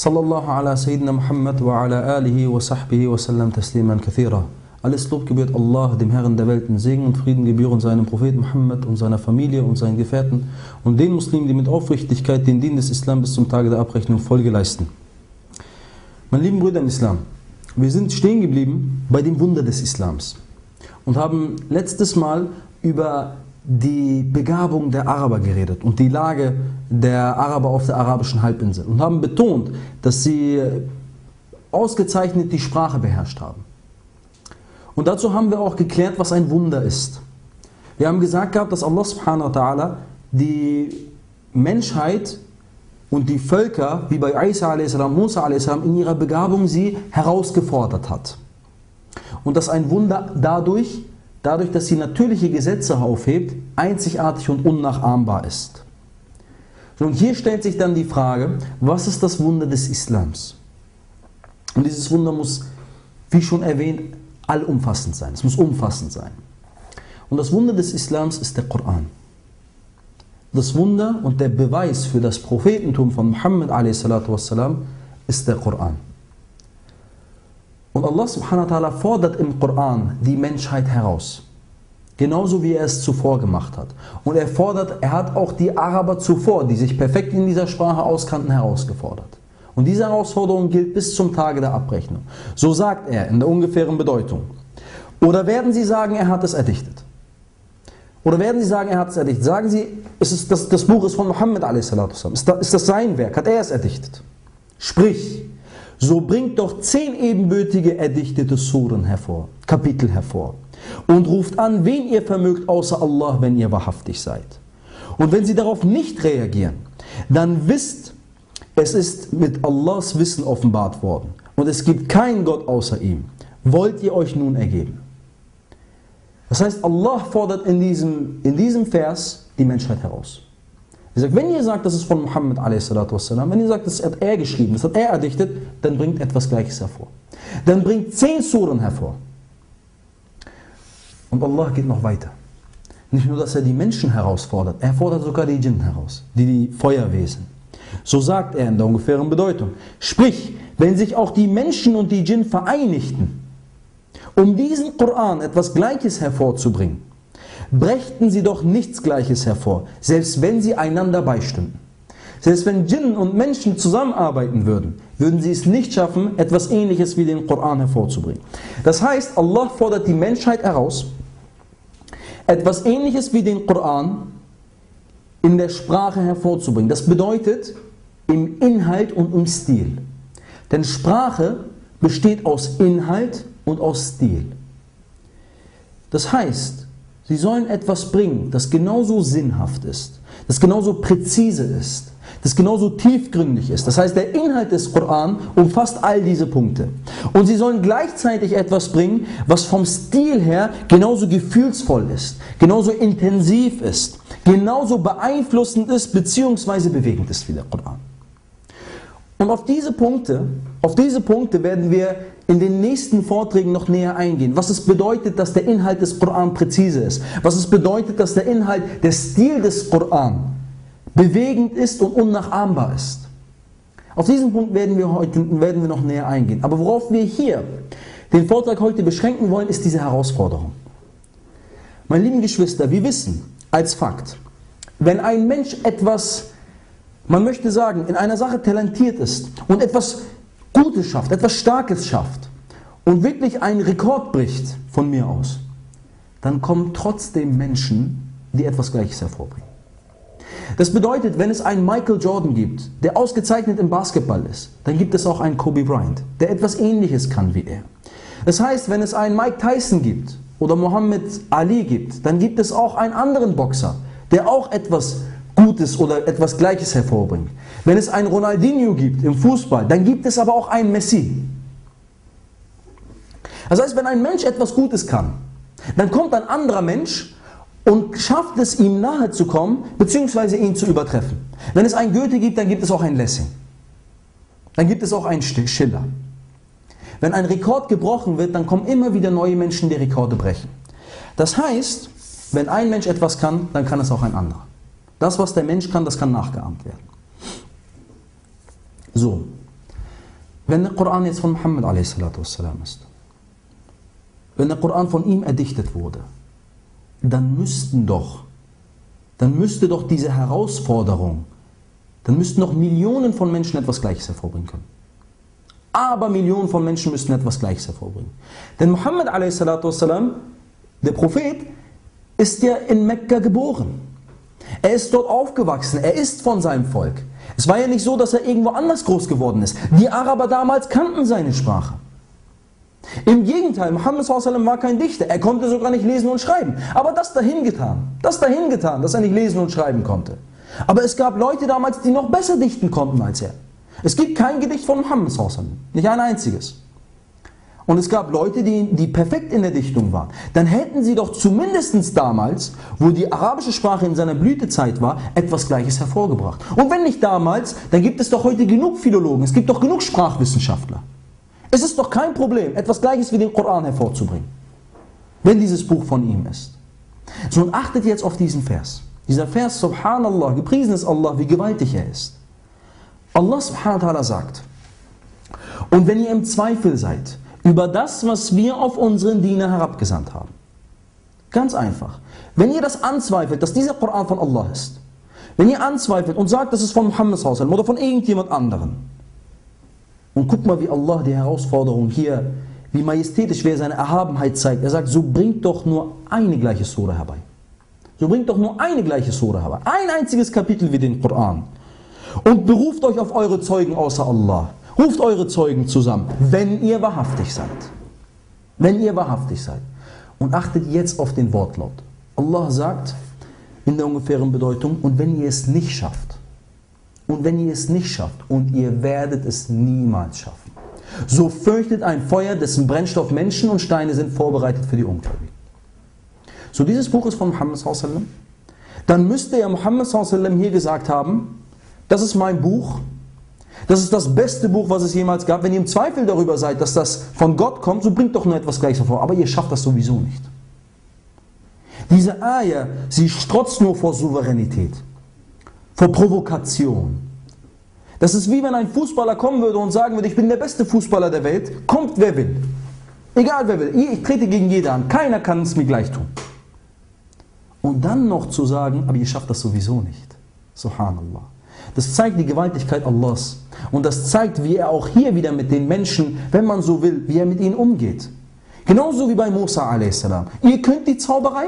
صلى الله على سيدنا محمد وعلى آله وصحبه وسلم تسليما كثيرا Alles Lob gebührt Allah, dem Herrn der Welten. Segen und Frieden gebühren seinem Propheten Muhammad und seiner Familie und seinen Gefährten und den Muslimen, die mit Aufrichtigkeit den Dienst des Islam bis zum Tage der Abrechnung Folge leisten. Meine lieben Brüder im Islam, wir sind stehen geblieben bei dem Wunder des Islams und haben letztes Mal über die Begabung der Araber geredet und die Lage der Araber auf der arabischen Halbinsel und haben betont, dass sie ausgezeichnet die Sprache beherrscht haben. Und dazu haben wir auch geklärt, was ein Wunder ist. Wir haben gesagt gehabt, dass Allah subhanahu wa ta'ala die Menschheit und die Völker, wie bei Isa a.s., Musa a.s., in ihrer Begabung sie herausgefordert hat. Und dass ein Wunder dadurch, dadurch, dass sie natürliche Gesetze aufhebt, einzigartig und unnachahmbar ist. Und hier stellt sich dann die Frage, was ist das Wunder des Islams? Und dieses Wunder muss, wie schon erwähnt, allumfassend sein. Es muss umfassend sein. Und das Wunder des Islams ist der Koran. Das Wunder und der Beweis für das Prophetentum von Muhammad a.s. ist der Koran. Und Allah subhanahu wa ta'ala fordert im Koran die Menschheit heraus. Genauso wie er es zuvor gemacht hat. Und er fordert, er hat auch die Araber zuvor, die sich perfekt in dieser Sprache auskannten, herausgefordert. Und diese Herausforderung gilt bis zum Tage der Abrechnung. So sagt er in der ungefähren Bedeutung. Oder werden Sie sagen, er hat es erdichtet? Oder werden Sie sagen, er hat es erdichtet? Sagen Sie, es, das, das Buch ist von Muhammad a.s. Ist, ist das sein Werk? Hat er es erdichtet? Sprich, so bringt doch zehn ebenbürtige erdichtete Suren hervor, Kapitel hervor und ruft an, wen ihr vermögt außer Allah, wenn ihr wahrhaftig seid. Und wenn sie darauf nicht reagieren, dann wisst, es ist mit Allahs Wissen offenbart worden und es gibt keinen Gott außer ihm. Wollt ihr euch nun ergeben? Das heißt, Allah fordert in diesem, in diesem Vers die Menschheit heraus. Er sagt, wenn ihr sagt, das ist von Muhammad a.s., wenn ihr sagt, das hat er geschrieben, das hat er erdichtet, dann bringt etwas Gleiches hervor. Dann bringt zehn Suren hervor. Und Allah geht noch weiter. Nicht nur, dass er die Menschen herausfordert, er fordert sogar die Djinn heraus, die, die Feuerwesen. So sagt er in der ungefähren Bedeutung. Sprich, wenn sich auch die Menschen und die Djinn vereinigten, um diesen Koran etwas Gleiches hervorzubringen, brächten sie doch nichts Gleiches hervor, selbst wenn sie einander beistünden. Selbst wenn Djinn und Menschen zusammenarbeiten würden, würden sie es nicht schaffen, etwas Ähnliches wie den Koran hervorzubringen. Das heißt, Allah fordert die Menschheit heraus, etwas Ähnliches wie den Koran in der Sprache hervorzubringen. Das bedeutet im Inhalt und im Stil. Denn Sprache besteht aus Inhalt und aus Stil. Das heißt, sie sollen etwas bringen, das genauso sinnhaft ist, das genauso präzise ist, das genauso tiefgründig ist. Das heißt, der Inhalt des Koran umfasst all diese Punkte. Und sie sollen gleichzeitig etwas bringen, was vom Stil her genauso gefühlsvoll ist, genauso intensiv ist, genauso beeinflussend ist bzw. bewegend ist wie der Koran. Und auf diese Punkte, auf diese Punkte werden wir in den nächsten Vorträgen noch näher eingehen. Was es bedeutet, dass der Inhalt des Koran präzise ist. Was es bedeutet, dass der Inhalt, der Stil des Koran bewegend ist und unnachahmbar ist. Auf diesen Punkt werden wir heute werden wir noch näher eingehen. Aber worauf wir hier den Vortrag heute beschränken wollen, ist diese Herausforderung. Meine lieben Geschwister, wir wissen als Fakt, wenn ein Mensch etwas, man möchte sagen, in einer Sache talentiert ist und etwas Gutes schafft, etwas Starkes schafft und wirklich einen Rekord bricht von mir aus, dann kommen trotzdem Menschen, die etwas Gleiches hervorbringen. Das bedeutet, wenn es einen Michael Jordan gibt, der ausgezeichnet im Basketball ist, dann gibt es auch einen Kobe Bryant, der etwas Ähnliches kann wie er. Das heißt, wenn es einen Mike Tyson gibt oder Muhammad Ali gibt, dann gibt es auch einen anderen Boxer, der auch etwas Gutes oder etwas Gleiches hervorbringt. Wenn es einen Ronaldinho gibt im Fußball, dann gibt es aber auch einen Messi. Das heißt, wenn ein Mensch etwas Gutes kann, dann kommt ein anderer Mensch und schafft es, ihm nahe zu kommen, beziehungsweise ihn zu übertreffen. Wenn es einen Goethe gibt, dann gibt es auch einen Lessing. Dann gibt es auch einen Schiller. Wenn ein Rekord gebrochen wird, dann kommen immer wieder neue Menschen, die Rekorde brechen. Das heißt, wenn ein Mensch etwas kann, dann kann es auch ein anderer. Das, was der Mensch kann, das kann nachgeahmt werden. So, wenn der Koran jetzt von Muhammad a.s. ist, wenn der Koran von ihm erdichtet wurde, dann müssten doch, dann müsste doch diese Herausforderung, dann müssten doch Millionen von Menschen etwas Gleiches hervorbringen können. Aber Millionen von Menschen müssten etwas Gleiches hervorbringen. Denn Muhammad a.s., der Prophet, ist ja in Mekka geboren. Er ist dort aufgewachsen, er ist von seinem Volk. Es war ja nicht so, dass er irgendwo anders groß geworden ist. Die Araber damals kannten seine Sprache. Im Gegenteil, Muhammad war kein Dichter, er konnte sogar nicht lesen und schreiben. Aber das dahin getan, das dahin getan, dass er nicht lesen und schreiben konnte. Aber es gab Leute damals, die noch besser dichten konnten als er. Es gibt kein Gedicht von Muhammad, nicht ein einziges. Und es gab Leute, die, die perfekt in der Dichtung waren. Dann hätten sie doch zumindest damals, wo die arabische Sprache in seiner Blütezeit war, etwas Gleiches hervorgebracht. Und wenn nicht damals, dann gibt es doch heute genug Philologen, es gibt doch genug Sprachwissenschaftler. Es ist doch kein Problem, etwas Gleiches wie den Koran hervorzubringen, wenn dieses Buch von ihm ist. So und achtet jetzt auf diesen Vers. Dieser Vers, Subhanallah, gepriesen ist Allah, wie gewaltig er ist. Allah subhanahu wa ta'ala sagt, und wenn ihr im Zweifel seid über das, was wir auf unseren Diener herabgesandt haben, ganz einfach, wenn ihr das anzweifelt, dass dieser Koran von Allah ist, wenn ihr anzweifelt und sagt, das ist von Muhammad oder von irgendjemand anderen, und guck mal, wie Allah die Herausforderung hier, wie majestätisch wer seine Erhabenheit zeigt. Er sagt, so bringt doch nur eine gleiche Sura herbei. So bringt doch nur eine gleiche Sura herbei. Ein einziges Kapitel wie den Koran. Und beruft euch auf eure Zeugen außer Allah. Ruft eure Zeugen zusammen, wenn ihr wahrhaftig seid. Wenn ihr wahrhaftig seid. Und achtet jetzt auf den Wortlaut. Allah sagt in der ungefähren Bedeutung, und wenn ihr es nicht schafft, und wenn ihr es nicht schafft, und ihr werdet es niemals schaffen, so fürchtet ein Feuer, dessen Brennstoff Menschen und Steine sind, vorbereitet für die Ungläubigen. So, dieses Buch ist von Muhammad sallam. Dann müsste ja Muhammad sallam hier gesagt haben, das ist mein Buch, das ist das beste Buch, was es jemals gab. Wenn ihr im Zweifel darüber seid, dass das von Gott kommt, so bringt doch nur etwas Gleiches hervor. Aber ihr schafft das sowieso nicht. Diese Eier, sie strotzt nur vor Souveränität vor Provokation. Das ist wie wenn ein Fußballer kommen würde und sagen würde, ich bin der beste Fußballer der Welt, kommt wer will. Egal wer will, ich trete gegen jeder an, keiner kann es mir gleich tun. Und dann noch zu sagen, aber ihr schafft das sowieso nicht. Subhanallah. Das zeigt die Gewaltigkeit Allahs. Und das zeigt, wie er auch hier wieder mit den Menschen, wenn man so will, wie er mit ihnen umgeht. Genauso wie bei Musa a.s. Ihr könnt die Zauberei,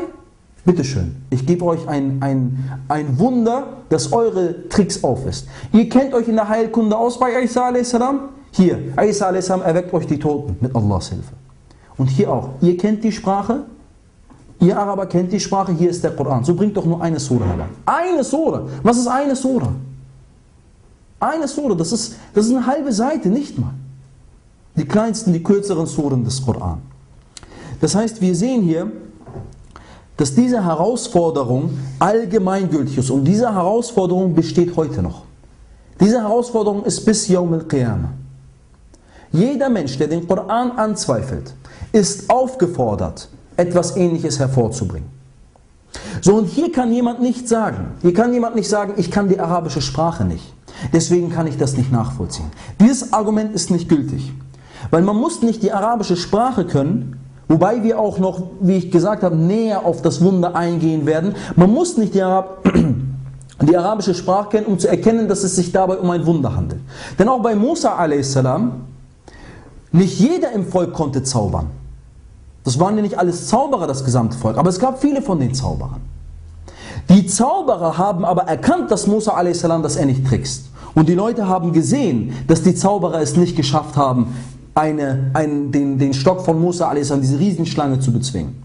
Bitteschön, ich gebe euch ein, ein, ein Wunder, das eure Tricks aufisst. Ihr kennt euch in der Heilkunde aus bei Isa a.s. Hier, Isa a.s. erweckt euch die Toten mit Allahs Hilfe. Und hier auch, ihr kennt die Sprache, ihr Araber kennt die Sprache, hier ist der Koran. So bringt doch nur eine Sura heran. Eine Sura. Was ist eine Sura? Eine Sura, das ist, das ist eine halbe Seite, nicht mal. Die kleinsten, die kürzeren Suren des Koran. Das heißt, wir sehen hier, dass diese Herausforderung allgemeingültig ist und diese Herausforderung besteht heute noch. Diese Herausforderung ist bis Yawm al-Qiyamah. Jeder Mensch, der den Koran anzweifelt, ist aufgefordert, etwas Ähnliches hervorzubringen. So, und hier kann jemand nicht sagen, hier kann jemand nicht sagen, ich kann die arabische Sprache nicht. Deswegen kann ich das nicht nachvollziehen. Dieses Argument ist nicht gültig. Weil man muss nicht die arabische Sprache können, Wobei wir auch noch, wie ich gesagt habe, näher auf das Wunder eingehen werden. Man muss nicht die, Arab die arabische Sprache kennen, um zu erkennen, dass es sich dabei um ein Wunder handelt. Denn auch bei Musa a.s., nicht jeder im Volk konnte zaubern. Das waren ja nicht alles Zauberer, das gesamte Volk, aber es gab viele von den Zauberern. Die Zauberer haben aber erkannt, dass Musa a.s., dass er nicht trickst. Und die Leute haben gesehen, dass die Zauberer es nicht geschafft haben, eine, einen, den, den Stock von Musa a.s., diese Riesenschlange zu bezwingen.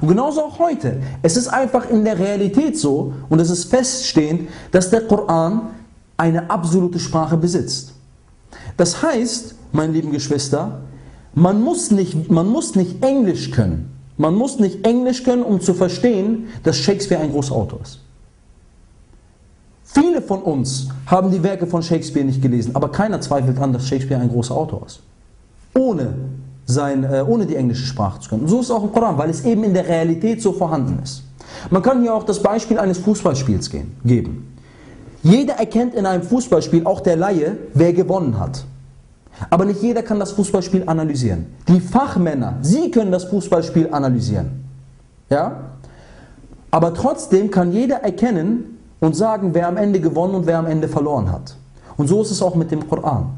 Und genauso auch heute. Es ist einfach in der Realität so und es ist feststehend, dass der Koran eine absolute Sprache besitzt. Das heißt, meine lieben Geschwister, Man muss, nicht, man muss nicht Englisch können. Man muss nicht Englisch können, um zu verstehen, dass Shakespeare ein großer Autor ist. Viele von uns haben die Werke von Shakespeare nicht gelesen, aber keiner zweifelt an, dass Shakespeare ein großer Autor ist. Ohne, sein, äh, ohne die englische Sprache zu können. Und so ist es auch im Koran, weil es eben in der Realität so vorhanden ist. Man kann hier auch das Beispiel eines Fußballspiels geben. Jeder erkennt in einem Fußballspiel, auch der Laie, wer gewonnen hat. Aber nicht jeder kann das Fußballspiel analysieren. Die Fachmänner, sie können das Fußballspiel analysieren. Ja? Aber trotzdem kann jeder erkennen und sagen, wer am Ende gewonnen und wer am Ende verloren hat. Und so ist es auch mit dem Koran.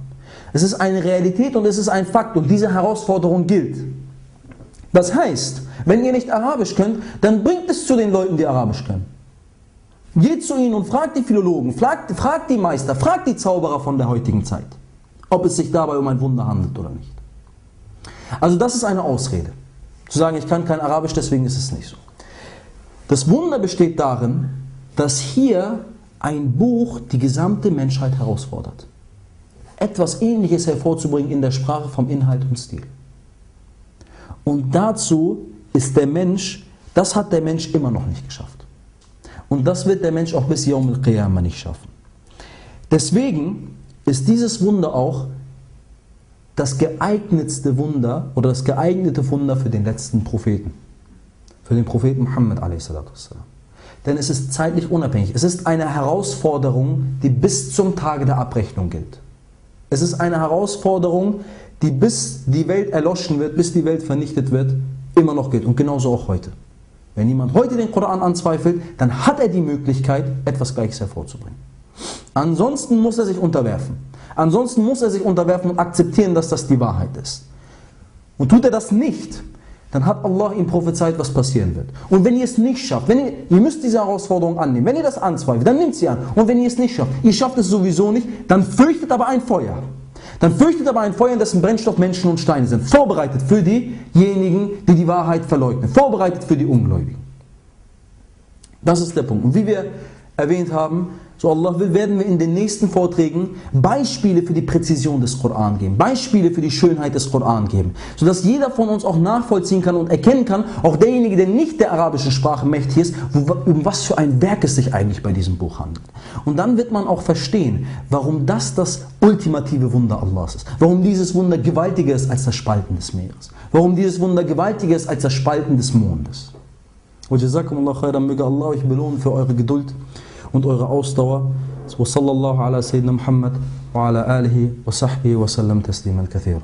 Es ist eine Realität und es ist ein Fakt und diese Herausforderung gilt. Das heißt, wenn ihr nicht Arabisch könnt, dann bringt es zu den Leuten, die Arabisch können. Geht zu ihnen und fragt die Philologen, fragt, fragt die Meister, fragt die Zauberer von der heutigen Zeit ob es sich dabei um ein Wunder handelt oder nicht. Also das ist eine Ausrede. Zu sagen, ich kann kein Arabisch, deswegen ist es nicht so. Das Wunder besteht darin, dass hier ein Buch die gesamte Menschheit herausfordert. Etwas Ähnliches hervorzubringen in der Sprache vom Inhalt und Stil. Und dazu ist der Mensch, das hat der Mensch immer noch nicht geschafft. Und das wird der Mensch auch bis Yawm al-Qiyamah nicht schaffen. Deswegen ist dieses Wunder auch das geeignetste Wunder oder das geeignete Wunder für den letzten Propheten. Für den Propheten Muhammad a.s. Denn es ist zeitlich unabhängig. Es ist eine Herausforderung, die bis zum Tage der Abrechnung gilt. Es ist eine Herausforderung, die bis die Welt erloschen wird, bis die Welt vernichtet wird, immer noch gilt. Und genauso auch heute. Wenn jemand heute den Koran anzweifelt, dann hat er die Möglichkeit, etwas Gleiches hervorzubringen. Ansonsten muss er sich unterwerfen. Ansonsten muss er sich unterwerfen und akzeptieren, dass das die Wahrheit ist. Und tut er das nicht, dann hat Allah ihm prophezeit, was passieren wird. Und wenn ihr es nicht schafft, wenn ihr, ihr müsst diese Herausforderung annehmen, wenn ihr das anzweifelt, dann nehmt sie an. Und wenn ihr es nicht schafft, ihr schafft es sowieso nicht, dann fürchtet aber ein Feuer. Dann fürchtet aber ein Feuer, in dessen Brennstoff Menschen und Steine sind. Vorbereitet für diejenigen, die die Wahrheit verleugnen. Vorbereitet für die Ungläubigen. Das ist der Punkt. Und wie wir erwähnt haben, so Allah will, werden wir in den nächsten Vorträgen Beispiele für die Präzision des Koran geben, Beispiele für die Schönheit des Koran geben, sodass jeder von uns auch nachvollziehen kann und erkennen kann, auch derjenige, der nicht der arabischen Sprache mächtig ist, wo, um was für ein Werk es sich eigentlich bei diesem Buch handelt. Und dann wird man auch verstehen, warum das das ultimative Wunder Allahs ist, warum dieses Wunder gewaltiger ist als das Spalten des Meeres, warum dieses Wunder gewaltiger ist als das Spalten des Mondes. Und Jazakumullah khairan, möge Allah euch belohnen für eure Geduld und eure Ausdauer. وصلى الله على سيدنا محمد وعلى آله وصحبه وسلم تسليما كثيرا